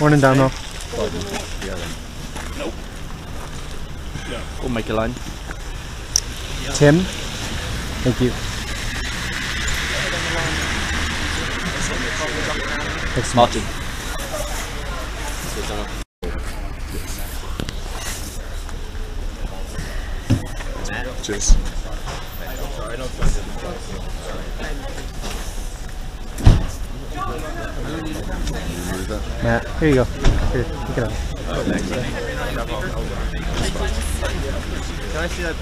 One and down though. We'll make a line. Tim. Thank you. Thanks, Martin. Cheers. Matt. Here you go. Here, pick it up. Can I see that?